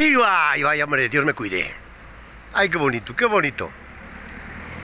¡Y vaya, hombre! Dios me cuide. ¡Ay, qué bonito, qué bonito!